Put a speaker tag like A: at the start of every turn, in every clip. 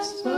A: So.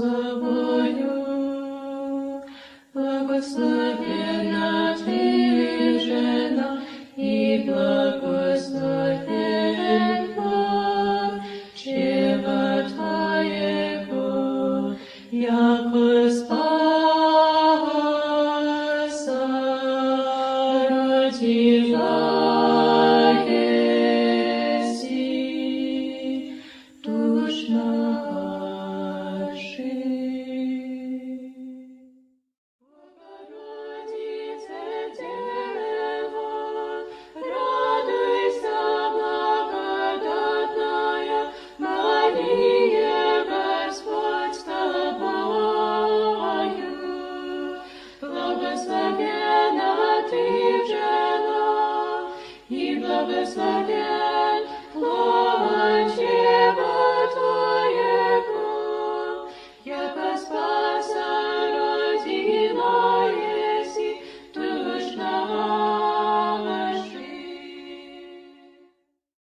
A: тобою. Благословенна